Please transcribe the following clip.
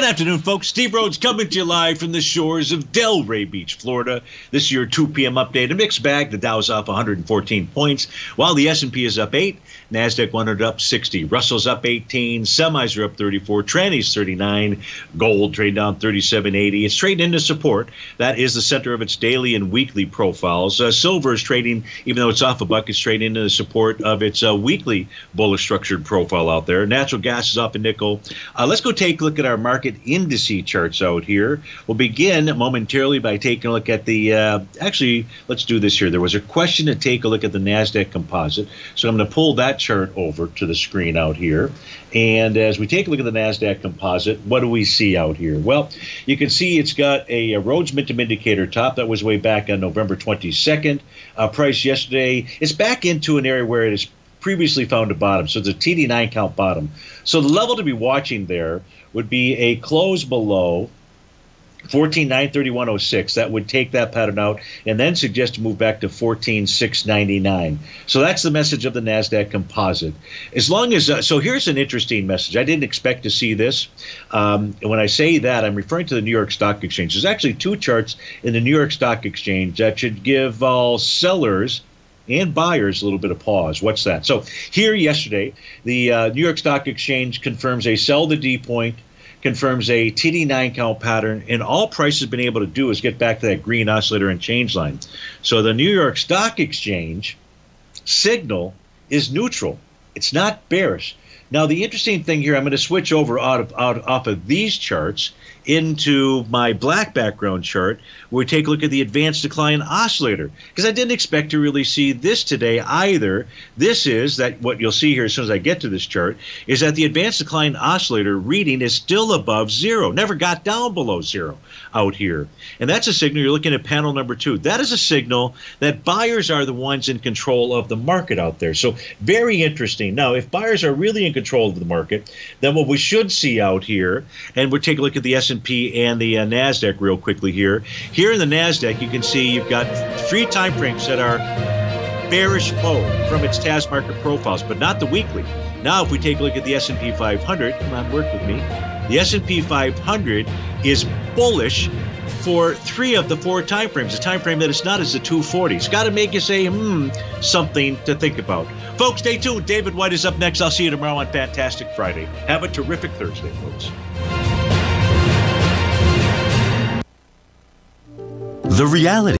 Good afternoon, folks. Steve Rhodes coming to you live from the shores of Delray Beach, Florida. This is your 2 p.m. update. A mixed bag. The Dow's off 114 points, while the S&P is up 8. Nasdaq 100 up 60. Russell's up 18. Semis are up 34. Tranny's 39. Gold trade down 37.80. It's trading into support. That is the center of its daily and weekly profiles. Uh, silver is trading, even though it's off a buck, it's trading into the support of its uh, weekly bullish structured profile out there. Natural gas is up a nickel. Uh, let's go take a look at our market indice charts out here. We'll begin momentarily by taking a look at the. Uh, actually, let's do this here. There was a question to take a look at the Nasdaq Composite, so I'm going to pull that chart over to the screen out here. And as we take a look at the NASDAQ composite, what do we see out here? Well, you can see it's got a, a Rhodes Momentum Indicator top that was way back on November 22nd. Uh, price yesterday, it's back into an area where it is previously found a bottom. So it's a TD9 count bottom. So the level to be watching there would be a close below 14,931.06. That would take that pattern out and then suggest to move back to 14,699. So that's the message of the NASDAQ composite. As long as, uh, so here's an interesting message. I didn't expect to see this. Um, when I say that, I'm referring to the New York Stock Exchange. There's actually two charts in the New York Stock Exchange that should give all sellers and buyers a little bit of pause. What's that? So here yesterday, the uh, New York Stock Exchange confirms a sell the D point confirms a TD9 count pattern, and all price has been able to do is get back to that green oscillator and change line. So the New York Stock Exchange signal is neutral. It's not bearish. Now the interesting thing here, I'm going to switch over out of out off of these charts into my black background chart where we take a look at the advanced decline oscillator because I didn't expect to really see this today either. This is that what you'll see here as soon as I get to this chart is that the advanced decline oscillator reading is still above zero, never got down below zero out here. And that's a signal you're looking at panel number two. That is a signal that buyers are the ones in control of the market out there. So very interesting. Now, if buyers are really in control of the market, then what we should see out here, and we'll take a look at the S S&P and the uh, Nasdaq real quickly here. Here in the Nasdaq, you can see you've got three time frames that are bearish low from its TAS market profiles, but not the weekly. Now, if we take a look at the S&P 500, come on, work with me. The S&P 500 is bullish for three of the four time frames. A time frame that is not as the 240. It's got to make you say, hmm, something to think about. Folks, stay tuned. David White is up next. I'll see you tomorrow on Fantastic Friday. Have a terrific Thursday, folks. The reality